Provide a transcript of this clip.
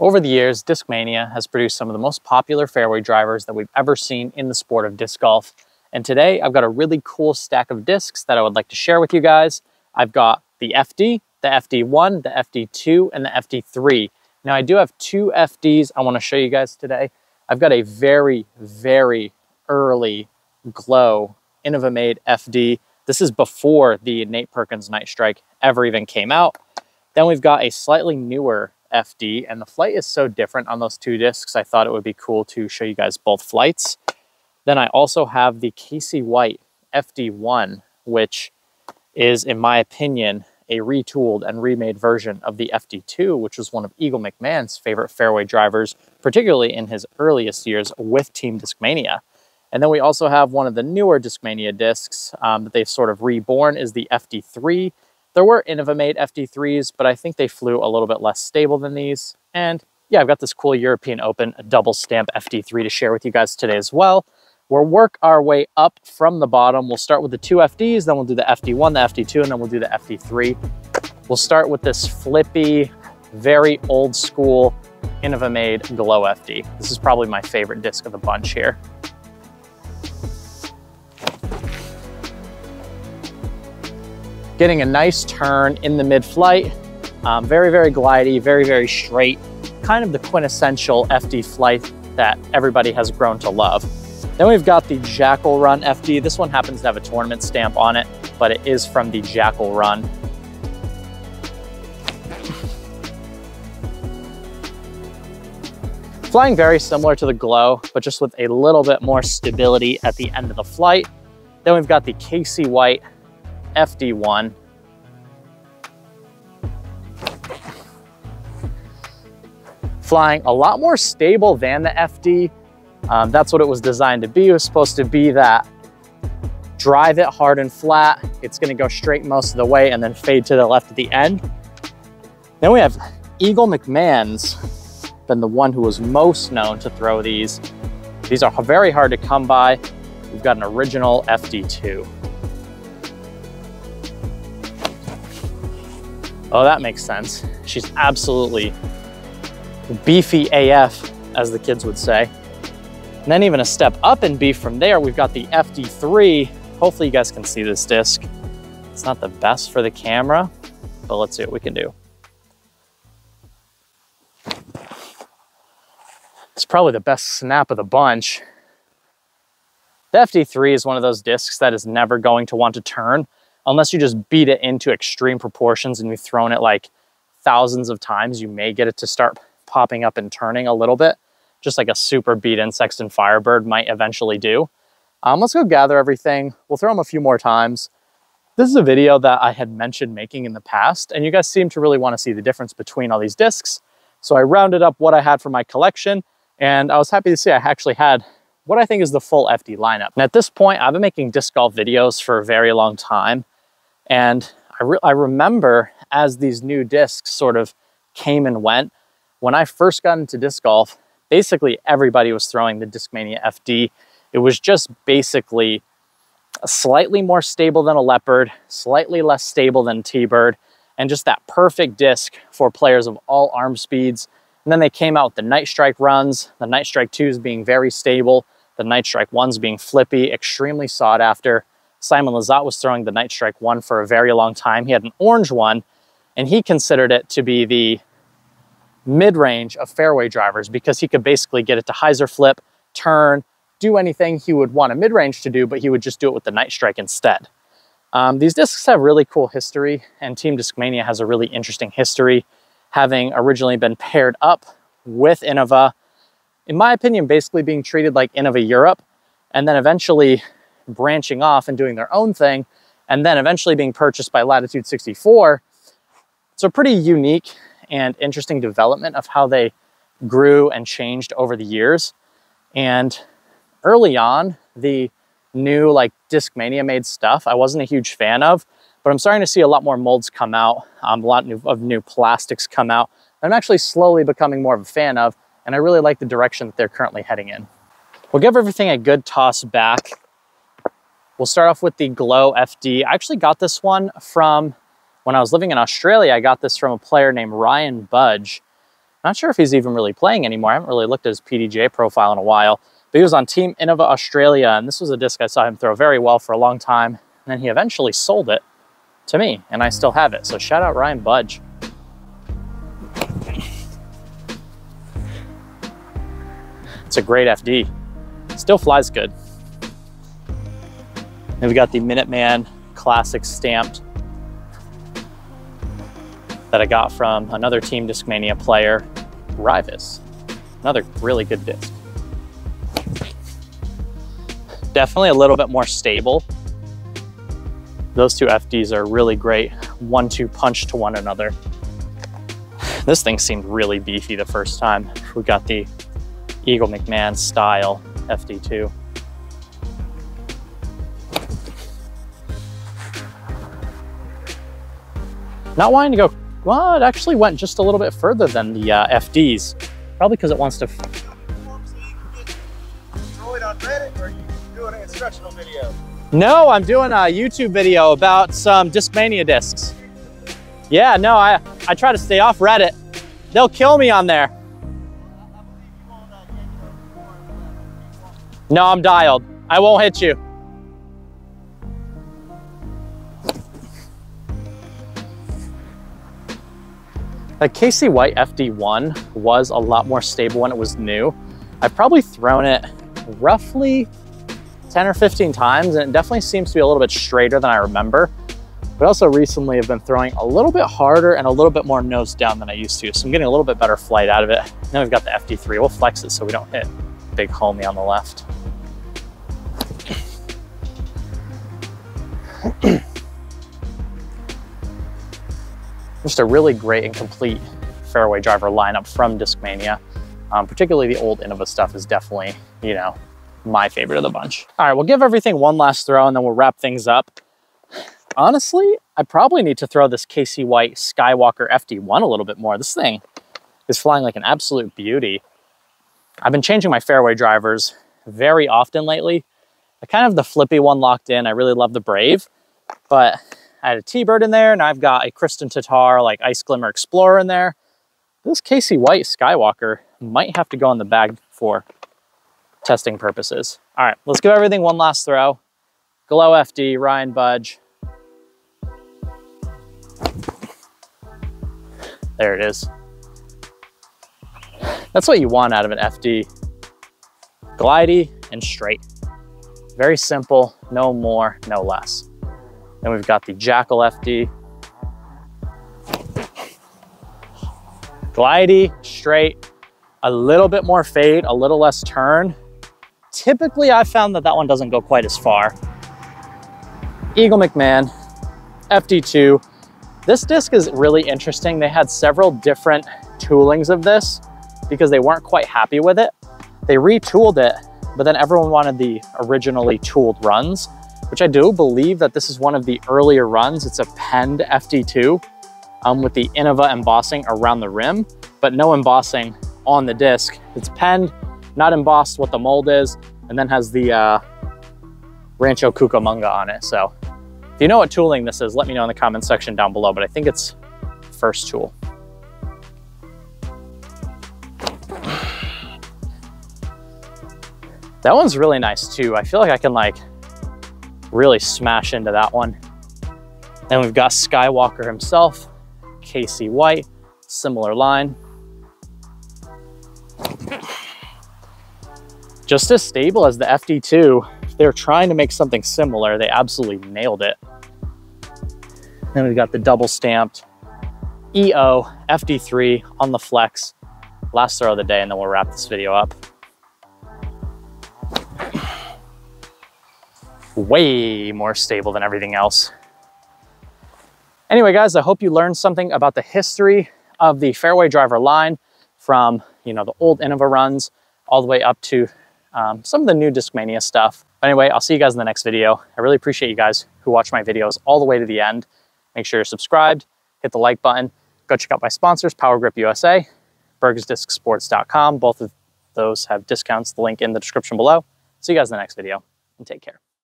Over the years, Discmania has produced some of the most popular fairway drivers that we've ever seen in the sport of disc golf. And today I've got a really cool stack of discs that I would like to share with you guys. I've got the FD, the FD1, the FD2, and the FD3. Now I do have two FDs I wanna show you guys today. I've got a very, very early glow Innova-made FD. This is before the Nate Perkins Night Strike ever even came out. Then we've got a slightly newer FD and the flight is so different on those two discs. I thought it would be cool to show you guys both flights. Then I also have the Casey White FD1, which is, in my opinion, a retooled and remade version of the FD2, which was one of Eagle McMahon's favorite fairway drivers, particularly in his earliest years with Team Discmania. And then we also have one of the newer Discmania discs um, that they've sort of reborn is the FD3. There were Innova-made FD3s, but I think they flew a little bit less stable than these. And yeah, I've got this cool European Open double stamp FD3 to share with you guys today as well. We'll work our way up from the bottom. We'll start with the two FDs, then we'll do the FD1, the FD2, and then we'll do the FD3. We'll start with this flippy, very old school Innova-made Glow FD. This is probably my favorite disc of the bunch here. Getting a nice turn in the mid-flight. Um, very, very glidey, very, very straight. Kind of the quintessential FD flight that everybody has grown to love. Then we've got the Jackal Run FD. This one happens to have a tournament stamp on it, but it is from the Jackal Run. Flying very similar to the Glow, but just with a little bit more stability at the end of the flight. Then we've got the Casey White FD1. Flying a lot more stable than the FD. Um, that's what it was designed to be. It was supposed to be that drive it hard and flat. It's gonna go straight most of the way and then fade to the left at the end. Then we have Eagle McMahon's been the one who was most known to throw these. These are very hard to come by. We've got an original FD2. Oh, that makes sense. She's absolutely beefy AF, as the kids would say. And then even a step up in beef from there, we've got the FD3. Hopefully you guys can see this disc. It's not the best for the camera, but let's see what we can do. It's probably the best snap of the bunch. The FD3 is one of those discs that is never going to want to turn unless you just beat it into extreme proportions and you've thrown it like thousands of times, you may get it to start popping up and turning a little bit, just like a super beat-in Sexton Firebird might eventually do. Um, let's go gather everything. We'll throw them a few more times. This is a video that I had mentioned making in the past, and you guys seem to really want to see the difference between all these discs. So I rounded up what I had for my collection, and I was happy to see I actually had what I think is the full FD lineup. And at this point, I've been making disc golf videos for a very long time. And I, re I remember as these new discs sort of came and went, when I first got into disc golf, basically everybody was throwing the Discmania FD. It was just basically slightly more stable than a Leopard, slightly less stable than T-Bird, and just that perfect disc for players of all arm speeds. And then they came out with the Night Strike runs, the Night Strike 2s being very stable, the Night Strike 1s being flippy, extremely sought after. Simon Lizotte was throwing the Night Strike 1 for a very long time. He had an orange one, and he considered it to be the mid-range of fairway drivers because he could basically get it to hyzer flip, turn, do anything he would want a mid-range to do, but he would just do it with the Night Strike instead. Um, these discs have really cool history, and Team Discmania has a really interesting history, having originally been paired up with Innova, in my opinion, basically being treated like Innova Europe, and then eventually branching off and doing their own thing, and then eventually being purchased by Latitude 64. It's a pretty unique and interesting development of how they grew and changed over the years. And early on, the new like Discmania made stuff I wasn't a huge fan of, but I'm starting to see a lot more molds come out, um, a lot of new plastics come out. I'm actually slowly becoming more of a fan of, and I really like the direction that they're currently heading in. We'll give everything a good toss back We'll start off with the Glow FD. I actually got this one from when I was living in Australia. I got this from a player named Ryan Budge. Not sure if he's even really playing anymore. I haven't really looked at his PDGA profile in a while, but he was on Team Innova Australia, and this was a disc I saw him throw very well for a long time, and then he eventually sold it to me, and I still have it. So shout out Ryan Budge. It's a great FD. Still flies good. And we got the Minuteman Classic stamped that I got from another Team Discmania player, Rivas. Another really good disc. Definitely a little bit more stable. Those two FDs are really great one-two punch to one another. This thing seemed really beefy the first time. We got the Eagle McMahon style FD2. Not wanting to go, well, it actually went just a little bit further than the uh, FDs. Probably because it wants to. No, I'm doing a YouTube video about some Discmania discs. Yeah, no, I, I try to stay off Reddit. They'll kill me on there. No, I'm dialed. I won't hit you. The White FD1 was a lot more stable when it was new. I've probably thrown it roughly 10 or 15 times and it definitely seems to be a little bit straighter than I remember. But also recently I've been throwing a little bit harder and a little bit more nose down than I used to. So I'm getting a little bit better flight out of it. Now we've got the FD3. We'll flex it so we don't hit big homie on the left. Just a really great and complete fairway driver lineup from Discmania. Um, particularly the old Innova stuff is definitely, you know, my favorite of the bunch. All right, we'll give everything one last throw and then we'll wrap things up. Honestly, I probably need to throw this Casey White Skywalker FD1 a little bit more. This thing is flying like an absolute beauty. I've been changing my fairway drivers very often lately. I kind of the flippy one locked in. I really love the Brave, but I had a T-Bird in there and I've got a Kristin Tatar, like Ice Glimmer Explorer in there. This Casey White Skywalker might have to go in the bag for testing purposes. All right, let's give everything one last throw. Glow FD, Ryan Budge. There it is. That's what you want out of an FD. Glidey and straight. Very simple, no more, no less. Then we've got the Jackal FD. Glidey, straight, a little bit more fade, a little less turn. Typically, I've found that that one doesn't go quite as far. Eagle McMahon, FD2. This disc is really interesting. They had several different toolings of this because they weren't quite happy with it. They retooled it but then everyone wanted the originally tooled runs, which I do believe that this is one of the earlier runs. It's a penned FD2 um, with the Innova embossing around the rim, but no embossing on the disc. It's penned, not embossed what the mold is, and then has the uh, Rancho Cucamonga on it. So if you know what tooling this is, let me know in the comment section down below, but I think it's first tool. That one's really nice too. I feel like I can like really smash into that one. Then we've got Skywalker himself, Casey White, similar line. Just as stable as the FD2, they're trying to make something similar. They absolutely nailed it. Then we've got the double stamped EO FD3 on the flex. Last throw of the day, and then we'll wrap this video up. Way more stable than everything else. Anyway, guys, I hope you learned something about the history of the fairway driver line from, you know, the old Innova runs all the way up to um, some of the new Discmania stuff. Anyway, I'll see you guys in the next video. I really appreciate you guys who watch my videos all the way to the end. Make sure you're subscribed, hit the like button, go check out my sponsors, Power Grip USA, BergsDiscSports.com. Both of those have discounts, the link in the description below. See you guys in the next video and take care.